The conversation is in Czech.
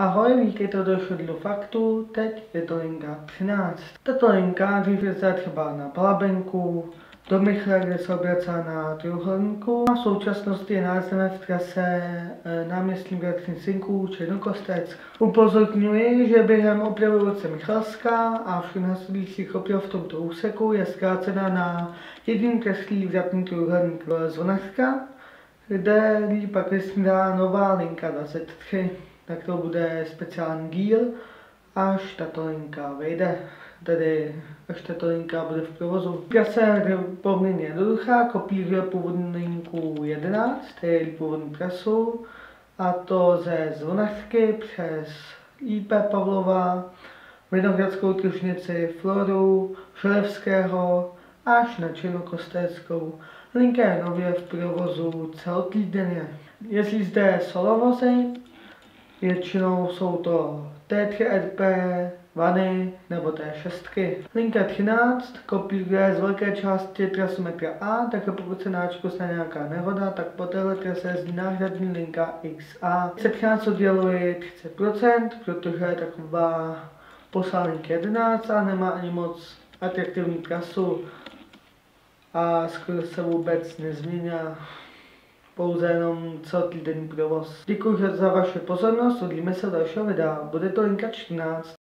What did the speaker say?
Ahoj, vítejte do do faktu, teď je to linka 13. Tato linka je třeba na Palabenku, do Michle, kde se obrací na trojuhelníku. A v současnosti je nalezneme v trase e, náměstí Bratřin Sinků, Černokostec. Upozorňuji, že během opravy ulice Michalská a všech následujících oprav v tomto úseku je zkrácena na jediný kreslý vzatný trojuhelník z Vonařka, kde pak vysnídá nová linka 23 tak to bude speciální díl, až tato linka vyjde. Tedy až tato linka bude v provozu. Trasa je poměrně jednoduchá, kopíruje původní linku 11, tedy původní trasu, a to ze Zvonařky přes IP Pavlova, Vinohradskou tržnici, Floru, Šelevského až na Černokosteckou. Linka je nově v provozu celotýdenně. Jestli zde solovozy, Většinou jsou to T3RP, vany nebo T6. Linka 13 kopíruje z velké části trasu metra A, takže pokud se náčku stane nějaká nehoda, tak po téhle trase jezdí náhradní linka XA. Se 13 odděluje 30%, protože je taková posláník 11 a nemá ani moc atraktivní trasu a skoro se vůbec nezměnila pouze jenom celotýdenní provoz. Děkuji za vaši pozornost, uvidíme se dalšího videa. Bude to linka 14.